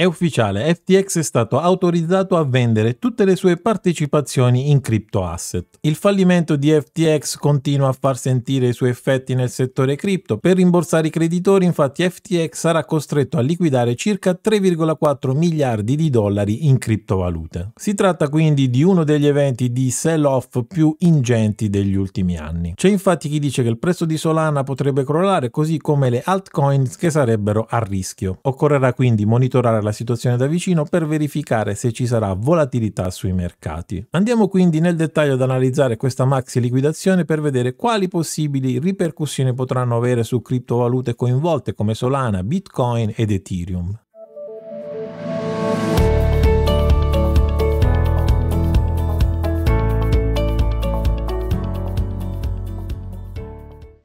È ufficiale, FTX è stato autorizzato a vendere tutte le sue partecipazioni in crypto asset. Il fallimento di FTX continua a far sentire i suoi effetti nel settore cripto. Per rimborsare i creditori, infatti, FTX sarà costretto a liquidare circa 3,4 miliardi di dollari in criptovalute. Si tratta quindi di uno degli eventi di sell-off più ingenti degli ultimi anni. C'è infatti chi dice che il prezzo di Solana potrebbe crollare, così come le altcoins che sarebbero a rischio. Occorrerà quindi monitorare la situazione da vicino per verificare se ci sarà volatilità sui mercati. Andiamo quindi nel dettaglio ad analizzare questa maxi liquidazione per vedere quali possibili ripercussioni potranno avere su criptovalute coinvolte come Solana, Bitcoin ed Ethereum.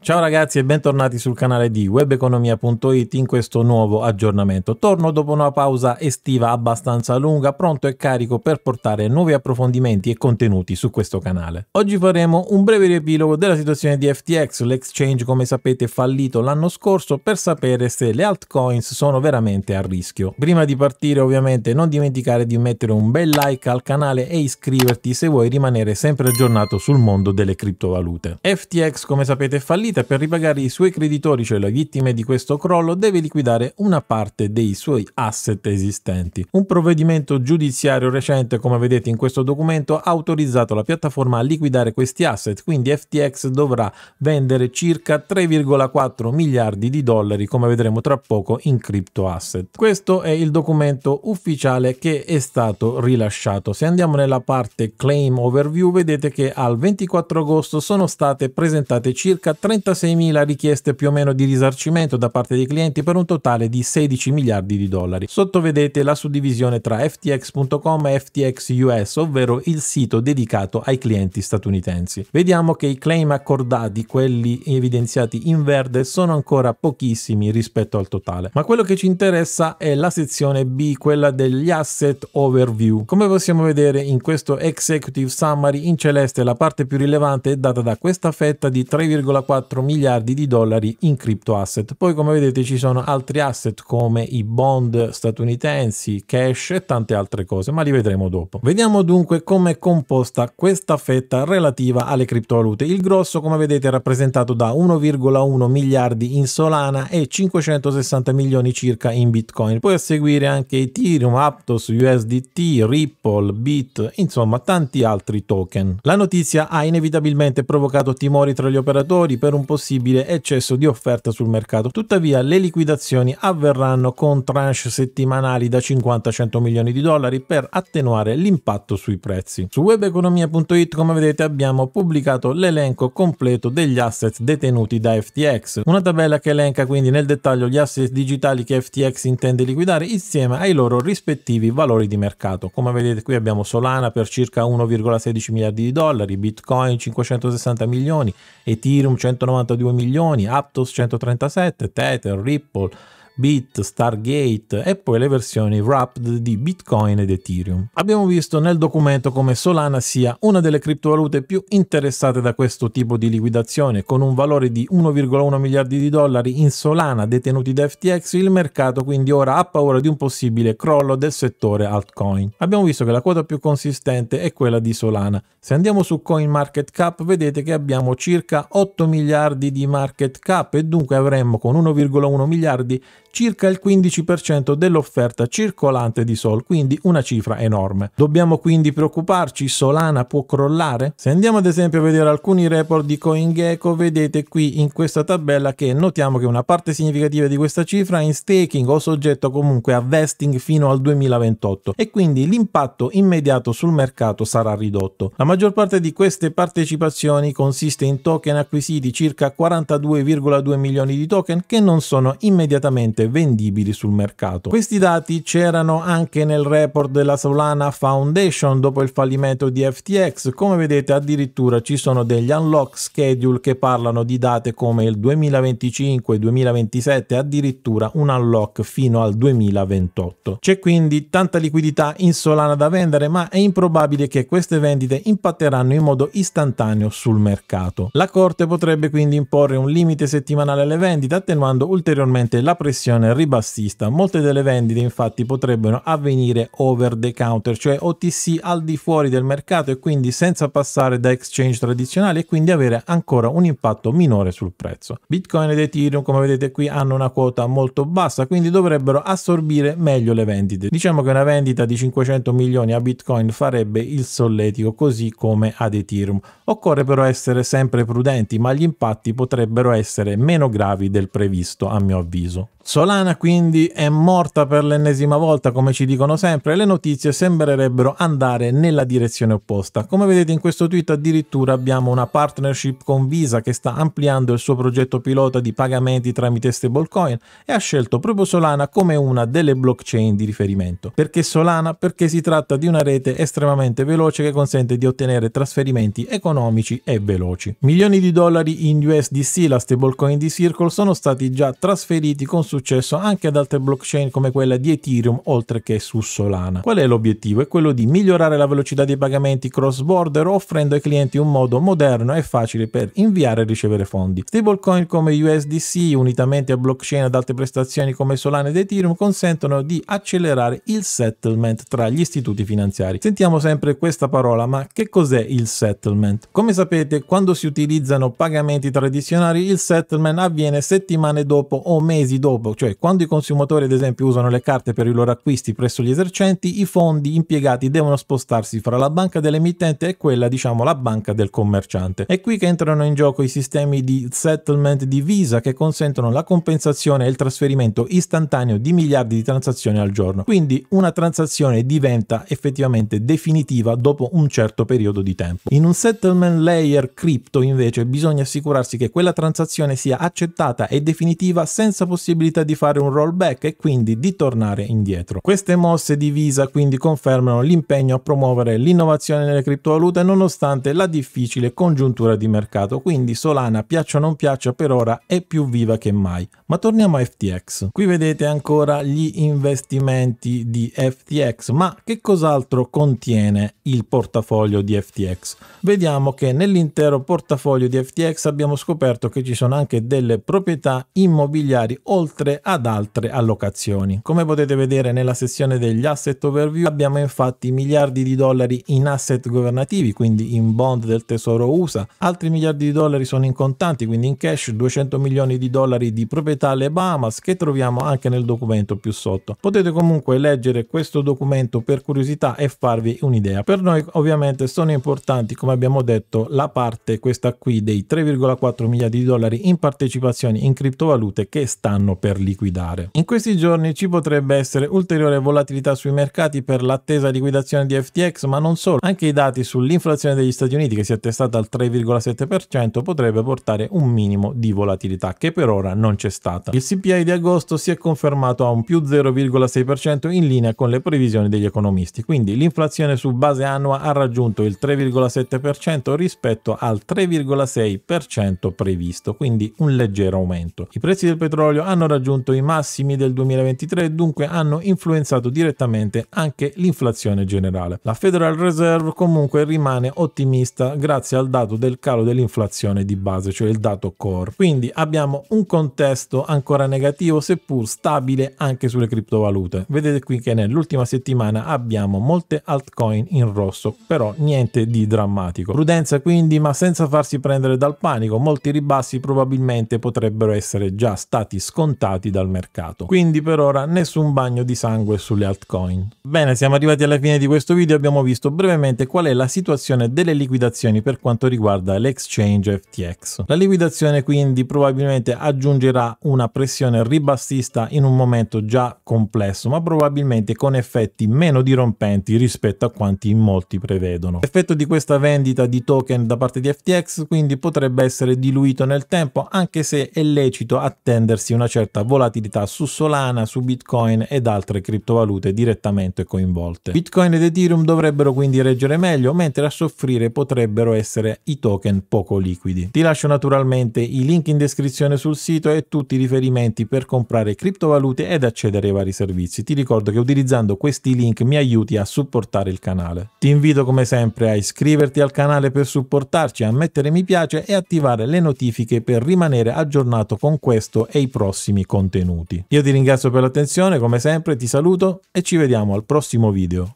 Ciao ragazzi e bentornati sul canale di webeconomia.it in questo nuovo aggiornamento. Torno dopo una pausa estiva abbastanza lunga, pronto e carico per portare nuovi approfondimenti e contenuti su questo canale. Oggi faremo un breve riepilogo della situazione di FTX, l'exchange come sapete fallito l'anno scorso, per sapere se le altcoins sono veramente a rischio. Prima di partire ovviamente non dimenticare di mettere un bel like al canale e iscriverti se vuoi rimanere sempre aggiornato sul mondo delle criptovalute. FTX come sapete è fallito uscita per ripagare i suoi creditori, cioè le vittime di questo crollo, deve liquidare una parte dei suoi asset esistenti. Un provvedimento giudiziario recente, come vedete in questo documento, ha autorizzato la piattaforma a liquidare questi asset, quindi FTX dovrà vendere circa 3,4 miliardi di dollari, come vedremo tra poco, in crypto asset. Questo è il documento ufficiale che è stato rilasciato. Se andiamo nella parte claim overview, vedete che al 24 agosto sono state presentate circa 30 36.000 richieste più o meno di risarcimento da parte dei clienti per un totale di 16 miliardi di dollari. Sotto vedete la suddivisione tra FTX.com e FTX US, ovvero il sito dedicato ai clienti statunitensi. Vediamo che i claim accordati, quelli evidenziati in verde, sono ancora pochissimi rispetto al totale. Ma quello che ci interessa è la sezione B, quella degli asset overview. Come possiamo vedere in questo executive summary in celeste la parte più rilevante è data da questa fetta di 3,4 4 miliardi di dollari in crypto asset. Poi come vedete ci sono altri asset come i bond statunitensi, cash e tante altre cose, ma li vedremo dopo. Vediamo dunque come è composta questa fetta relativa alle criptovalute. Il grosso come vedete è rappresentato da 1,1 miliardi in Solana e 560 milioni circa in Bitcoin. Poi a seguire anche Ethereum, Aptos, USDT, Ripple, Bit, insomma tanti altri token. La notizia ha inevitabilmente provocato timori tra gli operatori per un possibile eccesso di offerta sul mercato. Tuttavia le liquidazioni avverranno con tranche settimanali da 50-100 milioni di dollari per attenuare l'impatto sui prezzi. Su webeconomia.it come vedete abbiamo pubblicato l'elenco completo degli asset detenuti da FTX, una tabella che elenca quindi nel dettaglio gli asset digitali che FTX intende liquidare insieme ai loro rispettivi valori di mercato. Come vedete qui abbiamo Solana per circa 1,16 miliardi di dollari, Bitcoin 560 milioni, Ethereum 190 192 milioni, Aptos 137, Tether, Ripple, Bit, Stargate e poi le versioni wrapped di Bitcoin ed Ethereum. Abbiamo visto nel documento come Solana sia una delle criptovalute più interessate da questo tipo di liquidazione, con un valore di 1,1 miliardi di dollari in Solana detenuti da FTX, il mercato quindi ora ha paura di un possibile crollo del settore altcoin. Abbiamo visto che la quota più consistente è quella di Solana. Se andiamo su CoinMarketCap vedete che abbiamo circa 8 miliardi di market cap e dunque avremmo con 1,1 miliardi circa il 15% dell'offerta circolante di Sol, quindi una cifra enorme. Dobbiamo quindi preoccuparci? Solana può crollare? Se andiamo ad esempio a vedere alcuni report di CoinGecko, vedete qui in questa tabella che notiamo che una parte significativa di questa cifra è in staking o soggetto comunque a vesting fino al 2028 e quindi l'impatto immediato sul mercato sarà ridotto. La maggior parte di queste partecipazioni consiste in token acquisiti circa 42,2 milioni di token che non sono immediatamente vendibili sul mercato. Questi dati c'erano anche nel report della Solana Foundation dopo il fallimento di FTX. Come vedete addirittura ci sono degli unlock schedule che parlano di date come il 2025, 2027, addirittura un unlock fino al 2028. C'è quindi tanta liquidità in Solana da vendere, ma è improbabile che queste vendite impatteranno in modo istantaneo sul mercato. La Corte potrebbe quindi imporre un limite settimanale alle vendite, attenuando ulteriormente la pressione pressione ribassista. Molte delle vendite infatti potrebbero avvenire over the counter, cioè OTC al di fuori del mercato e quindi senza passare da exchange tradizionali e quindi avere ancora un impatto minore sul prezzo. Bitcoin ed Ethereum come vedete qui hanno una quota molto bassa quindi dovrebbero assorbire meglio le vendite. Diciamo che una vendita di 500 milioni a Bitcoin farebbe il solletico così come ad Ethereum. Occorre però essere sempre prudenti ma gli impatti potrebbero essere meno gravi del previsto a mio avviso. Solana quindi è morta per l'ennesima volta come ci dicono sempre e le notizie sembrerebbero andare nella direzione opposta. Come vedete in questo tweet addirittura abbiamo una partnership con Visa che sta ampliando il suo progetto pilota di pagamenti tramite stablecoin e ha scelto proprio Solana come una delle blockchain di riferimento. Perché Solana? Perché si tratta di una rete estremamente veloce che consente di ottenere trasferimenti economici e veloci. Milioni di dollari in USDC, la stablecoin di Circle, sono stati già trasferiti con successo anche ad altre blockchain come quella di Ethereum oltre che su Solana. Qual è l'obiettivo? È quello di migliorare la velocità dei pagamenti cross border offrendo ai clienti un modo moderno e facile per inviare e ricevere fondi. Stablecoin come USDC unitamente a blockchain ad alte prestazioni come Solana ed Ethereum consentono di accelerare il settlement tra gli istituti finanziari. Sentiamo sempre questa parola, ma che cos'è il settlement? Come sapete, quando si utilizzano pagamenti tradizionali, il settlement avviene settimane dopo o mesi dopo, cioè quando i consumatori ad esempio usano le carte per i loro acquisti presso gli esercenti, i fondi impiegati devono spostarsi fra la banca dell'emittente e quella, diciamo, la banca del commerciante. È qui che entrano in gioco i sistemi di settlement di Visa che consentono la compensazione e il trasferimento istantaneo di miliardi di transazioni al giorno. Quindi una transazione diventa effettivamente definitiva dopo un certo periodo di tempo. In un settlement layer cripto invece bisogna assicurarsi che quella transazione sia accettata e definitiva senza possibilità di fare un rollback e quindi di tornare indietro. Queste mosse di Visa quindi confermano l'impegno a promuovere l'innovazione nelle criptovalute nonostante la difficile congiuntura di mercato, quindi Solana piaccia o non piaccia per ora è più viva che mai. Ma torniamo a FTX. Qui vedete ancora gli investimenti di FTX, ma che cos'altro contiene il portafoglio di FTX? Vediamo che nell'intero portafoglio di FTX abbiamo scoperto che ci sono anche delle proprietà immobiliari oltre ad altre allocazioni. Come potete vedere nella sezione degli asset overview abbiamo infatti miliardi di dollari in asset governativi, quindi in bond del tesoro USA, altri miliardi di dollari sono in contanti, quindi in cash 200 milioni di dollari di proprietà alle Bahamas che troviamo anche nel documento più sotto. Potete comunque leggere questo documento per curiosità e farvi un'idea. Per noi ovviamente sono importanti, come abbiamo detto, la parte questa qui dei 3,4 miliardi di dollari in partecipazioni in criptovalute che stanno per liquidare. In questi giorni ci potrebbe essere ulteriore volatilità sui mercati per l'attesa liquidazione di FTX, ma non solo, anche i dati sull'inflazione degli Stati Uniti che si è attestata al 3,7% potrebbe portare un minimo di volatilità che per ora non c'è stata. Il CPI di agosto si è confermato a un più 0,6% in linea con le previsioni degli economisti, quindi l'inflazione su base annua ha raggiunto il 3,7% rispetto al 3,6% previsto, quindi un leggero aumento. I prezzi del petrolio hanno raggiunto raggiunto i massimi del 2023 e dunque hanno influenzato direttamente anche l'inflazione generale. La Federal Reserve comunque rimane ottimista grazie al dato del calo dell'inflazione di base, cioè il dato core. Quindi abbiamo un contesto ancora negativo seppur stabile anche sulle criptovalute. Vedete qui che nell'ultima settimana abbiamo molte altcoin in rosso, però niente di drammatico. Prudenza quindi, ma senza farsi prendere dal panico, molti ribassi probabilmente potrebbero essere già stati scontati bloccati dal mercato. Quindi per ora nessun bagno di sangue sulle altcoin. Bene, siamo arrivati alla fine di questo video, abbiamo visto brevemente qual è la situazione delle liquidazioni per quanto riguarda l'exchange FTX. La liquidazione quindi probabilmente aggiungerà una pressione ribassista in un momento già complesso, ma probabilmente con effetti meno dirompenti rispetto a quanti molti prevedono. L'effetto di questa vendita di token da parte di FTX quindi potrebbe essere diluito nel tempo, anche se è lecito attendersi una certa volatilità su Solana, su Bitcoin ed altre criptovalute direttamente coinvolte. Bitcoin ed Ethereum dovrebbero quindi reggere meglio, mentre a soffrire potrebbero essere i token poco liquidi. Ti lascio naturalmente i link in descrizione sul sito e tutti i riferimenti per comprare criptovalute ed accedere ai vari servizi. Ti ricordo che utilizzando questi link mi aiuti a supportare il canale. Ti invito come sempre a iscriverti al canale per supportarci, a mettere mi piace e attivare le notifiche per rimanere aggiornato con questo e i prossimi contenuti contenuti. Io ti ringrazio per l'attenzione, come sempre ti saluto e ci vediamo al prossimo video.